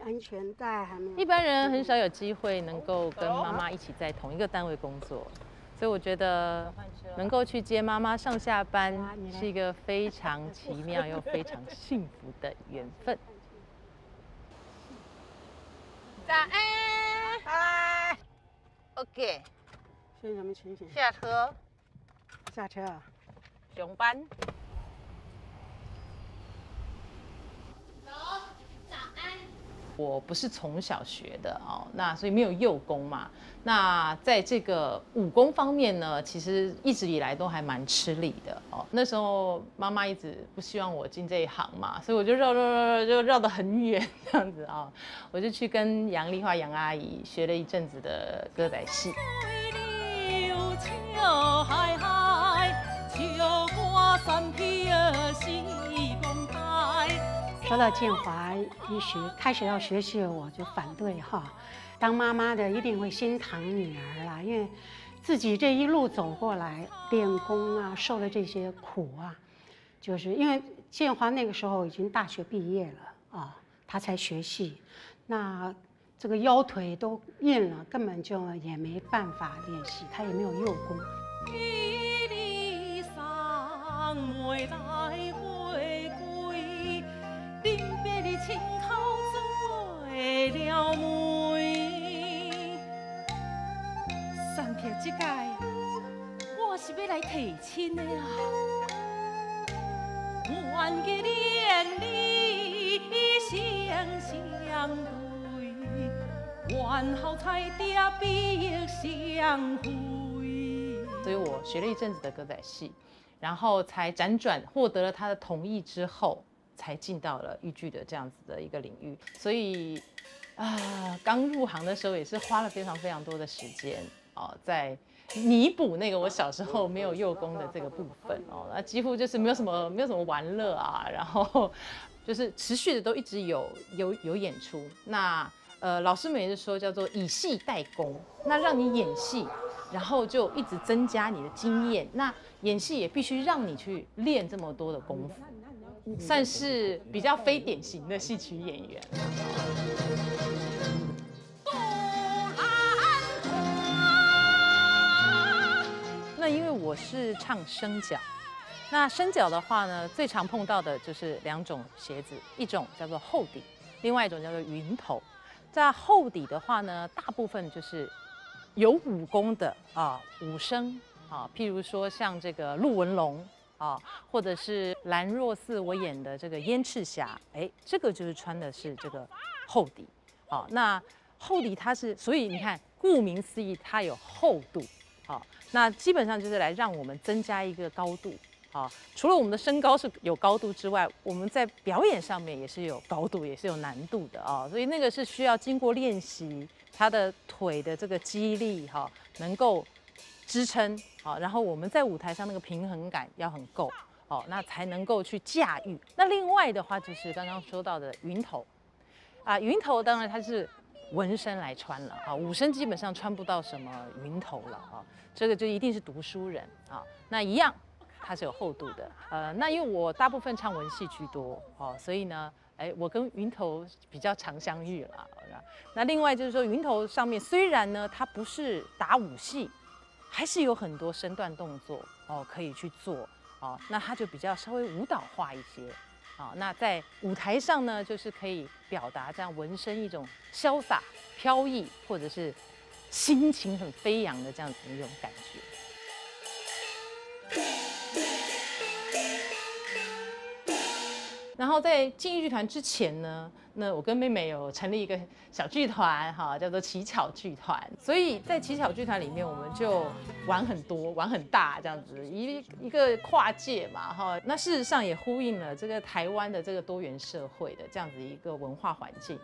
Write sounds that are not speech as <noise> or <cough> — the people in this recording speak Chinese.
安全带还没有。一般人很少有机会能够跟妈妈一起在同一个单位工作，所以我觉得能够去接妈妈上下班是一个非常奇妙又非常幸福的缘分。早安，嗨，OK，现在什么情形？下车，下车啊！上班。我不是从小学的哦，那所以没有幼功嘛。那在这个武功方面呢，其实一直以来都还蛮吃力的哦。那时候妈妈一直不希望我进这一行嘛，所以我就绕绕绕绕就绕得很远这样子啊。我就去跟杨丽花杨阿姨学了一阵子的歌仔戏。<laughs> 说到建华一学开始要学习，我就反对哈。当妈妈的一定会心疼女儿啦，因为自己这一路走过来练功啊，受了这些苦啊，就是因为建华那个时候已经大学毕业了啊，他才学戏，那这个腰腿都硬了，根本就也没办法练习，他也没有幼功。我是要来提亲的啊！愿给连理相相对，愿好彩蝶必相会。所以我学了一阵子的歌仔戏，然后才辗转获得了他的同意之后。才进到了豫剧的这样子的一个领域，所以啊，刚入行的时候也是花了非常非常多的时间哦，在弥补那个我小时候没有幼功的这个部分哦，那几乎就是没有什么没有什么玩乐啊，然后 <laughs> 就是持续的都一直有有有演出。那呃，老师们也是说叫做以戏代功，那让你演戏，然后就一直增加你的经验。那演戏也必须让你去练这么多的功夫。算是比较非典型的戏曲演员。那因为我是唱生角，那生角的话呢，最常碰到的就是两种鞋子，一种叫做厚底，另外一种叫做云头。在厚底的话呢，大部分就是有武功的啊，武生啊，譬如说像这个陆文龙。啊，或者是兰若寺我演的这个燕赤霞，哎，这个就是穿的是这个厚底。好，那厚底它是，所以你看，顾名思义，它有厚度。好，那基本上就是来让我们增加一个高度。好，除了我们的身高是有高度之外，我们在表演上面也是有高度，也是有难度的啊。所以那个是需要经过练习，他的腿的这个肌力哈，能够。支撑好，然后我们在舞台上那个平衡感要很够，哦，那才能够去驾驭。那另外的话就是刚刚说到的云头，啊，云头当然它是纹身来穿了啊，武生基本上穿不到什么云头了啊，这个就一定是读书人啊。那一样它是有厚度的，呃，那因为我大部分唱文戏居多哦，所以呢，哎，我跟云头比较常相遇了。那另外就是说云头上面虽然呢它不是打武戏。还是有很多身段动作哦，可以去做哦，那它就比较稍微舞蹈化一些好。那在舞台上呢，就是可以表达这样纹身一种潇洒飘逸，或者是心情很飞扬的这样子的一种感觉。然后在进剧团之前呢，那我跟妹妹有成立一个小剧团，哈，叫做奇巧剧团。所以在奇巧剧团里面，我们就玩很多，玩很大，这样子一一个跨界嘛，哈。那事实上也呼应了这个台湾的这个多元社会的这样子一个文化环境。